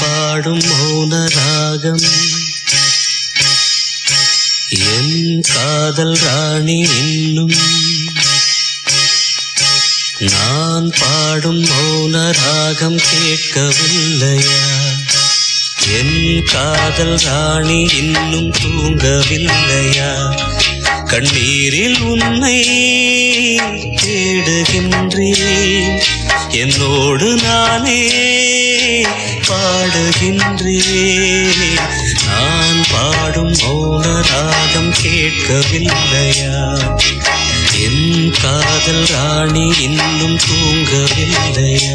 பாடும் ராகம் என் காதல் ராணி இன்னும். நான் பாடும் மௌன ராகம் கேட்கவில்லையா? என் காதல் ராணி இன்னும் தூங்கவில்லையா? கண்ணீரில் உன்னை தேடுகின்றேன். என்னோடு நானே பாடுகின்றே. நான் பாடும் மௌனராகம் கேட்கவில்லையா? என் காதல் ராணி இன்னும் தூங்கவில்லையா?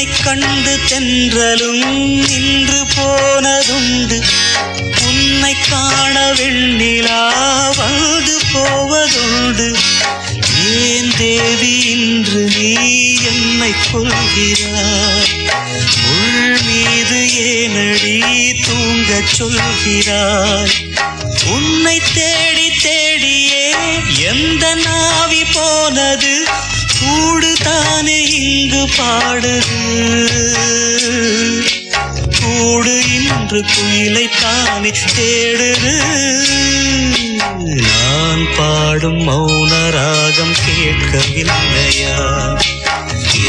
உன்னை கண்டு தென்றலும் நின்று போனதுண்டு. உன்னை காண வெண்ணிலா வந்து போவதுண்டு. ஏன் தேவி இன்று நீ என்னை கொள்கிறாய் உள் மீது ஏனடி தூங்கச் சொல்கிறாய்? உன்னை தேடி தேடியே எந்த நாவி போனது? கூடு தானே இங்கு பாடுது. கூடு இன்று குயிலை தானே தேடுது. நான் பாடும் மௌன ராகம் கேட்கவில்லையா?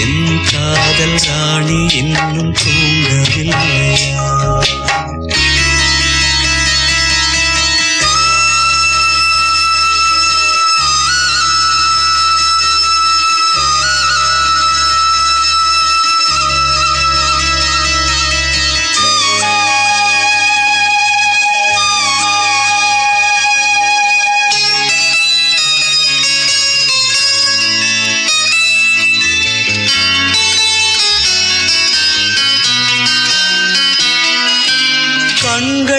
என் காதல் ராணி இன்னும் தூங்கவில்லையா?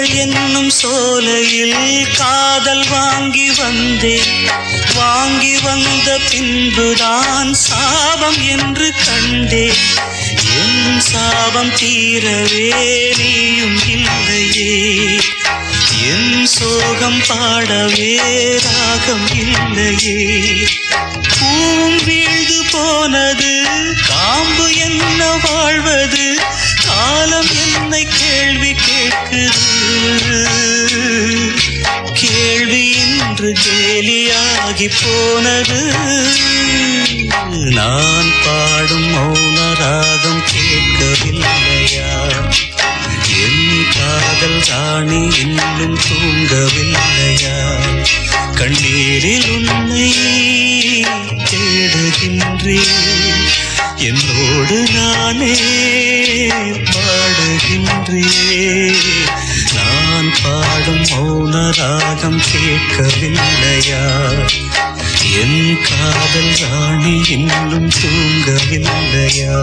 கண்கள் என்னும் சோலையில் காதல் வாங்கி வந்தேன். வாங்கி வந்த பின்புதான் சாபம் என்று கண்டேன். என் சாபம் தீரவே நீயும் இல்லையே. என் சோகம் பாடவே ராகம் இல்லையே. பூவும் வீழ்ந்து போனது காம்பு என்ன வாழ்வது காலம் என்னை கேள்வி கேட்குது. கேலியாகி போனது. நான் பாடும் மௌன ராகம் கேட்கவில்லையா? என் காதல் ராணி இன்னும் தூங்கவில்லையா? கண்ணீரில் உன்னை தேடுகின்றேன். என்னோடு நானே பாடுகின்றேன். மௌன ராகம் கேட்கவில்லையா? என் காதல் ராணி இன்னும் தூங்கவில்லையா?